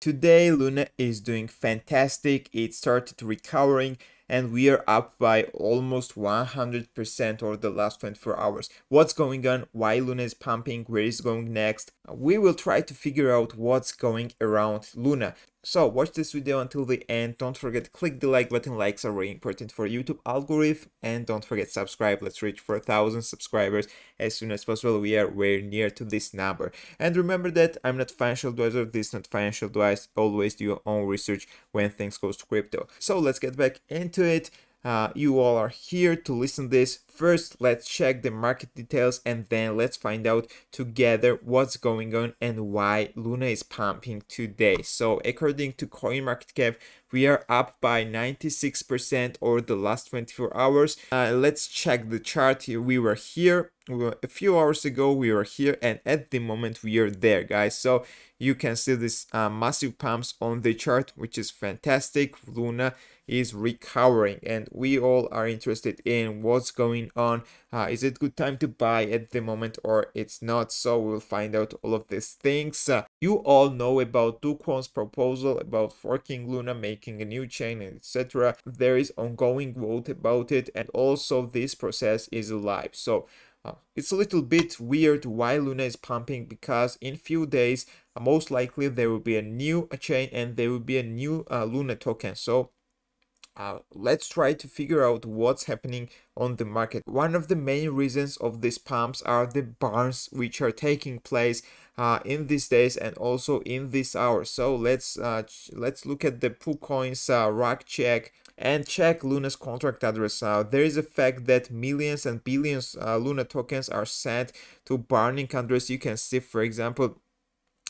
Today Luna is doing fantastic. It started recovering and we are up by almost 100% over the last 24 hours. What's going on? Why Luna is pumping? Where is going next? We will try to figure out what's going around Luna. So watch this video until the end. Don't forget to click the like button. Likes are very important for YouTube algorithm. And don't forget subscribe. Let's reach 4,000 subscribers as soon as possible. We are very near to this number. And remember that I'm not financial advisor. This is not financial advice. Always do your own research when things goes to crypto. So let's get back into it. Uh, you all are here to listen this. First, let's check the market details and then let's find out together what's going on and why Luna is pumping today. So according to CoinMarketCap, we are up by 96% over the last 24 hours. Uh, let's check the chart. here. We were here a few hours ago we were here and at the moment we are there guys so you can see this uh, massive pumps on the chart which is fantastic luna is recovering and we all are interested in what's going on. Uh, is it good time to buy at the moment or it's not? So we'll find out all of these things. Uh, you all know about Do proposal about forking luna making a new chain etc there is ongoing vote about it and also this process is alive so uh, it's a little bit weird why Luna is pumping because in few days uh, most likely there will be a new chain and there will be a new uh, Luna token. So uh, let's try to figure out what's happening on the market. One of the main reasons of these pumps are the burns which are taking place uh, in these days and also in this hour. So let's uh, let's look at the PooCoins uh, rack check and check Luna's contract address. Uh, there is a fact that millions and billions uh, Luna tokens are sent to burning address. You can see, for example,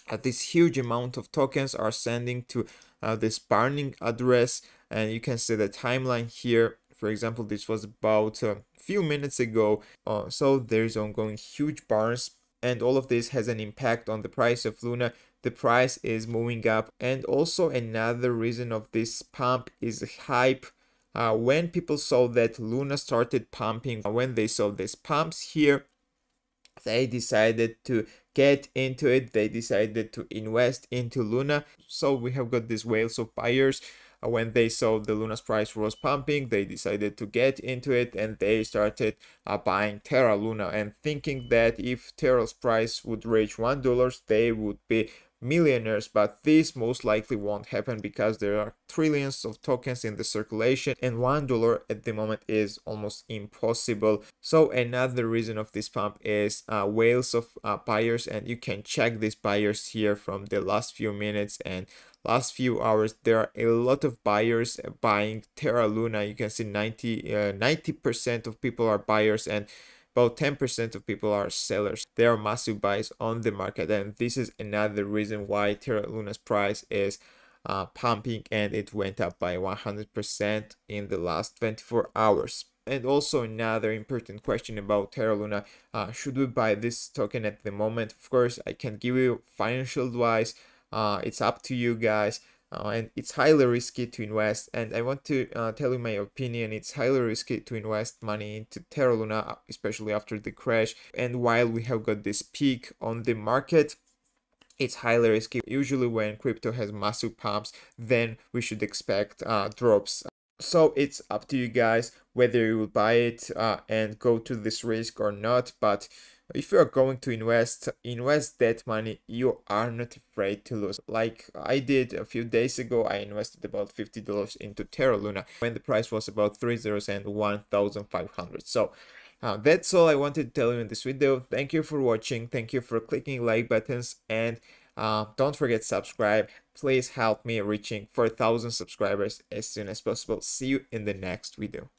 uh, this huge amount of tokens are sending to uh, this burning address. And you can see the timeline here. For example this was about a few minutes ago. Uh, so there's ongoing huge burns and all of this has an impact on the price of luna. The price is moving up. And also another reason of this pump is hype. Uh, when people saw that luna started pumping when they saw these pumps here they decided to get into it. They decided to invest into luna. So we have got these whales of buyers uh, when they saw the Luna's price was pumping, they decided to get into it and they started uh, buying Terra Luna and thinking that if Terra's price would reach $1, they would be millionaires but this most likely won't happen because there are trillions of tokens in the circulation and one dollar at the moment is almost impossible. So another reason of this pump is uh, whales of uh, buyers and you can check these buyers here from the last few minutes and last few hours. There are a lot of buyers buying terra luna. You can see 90 90 percent of people are buyers and about 10% of people are sellers. There are massive buys on the market, and this is another reason why Terra Luna's price is uh, pumping and it went up by 100% in the last 24 hours. And also another important question about Terra Luna, uh, should we buy this token at the moment? Of course, I can give you financial advice, uh, it's up to you guys uh, and it's highly risky to invest. And i want to uh, tell you my opinion. It's highly risky to invest money into terra luna especially after the crash. And while we have got this peak on the market it's highly risky. Usually when crypto has massive pumps then we should expect uh, drops. So it's up to you guys whether you will buy it uh, and go to this risk or not. But if you are going to invest invest that money you are not afraid to lose. Like i did a few days ago i invested about 50 dollars into terra luna when the price was about three zeros and 1500 so uh, that's all i wanted to tell you in this video. Thank you for watching. Thank you for clicking like buttons and uh, don't forget subscribe. Please help me reaching 4000 subscribers as soon as possible. See you in the next video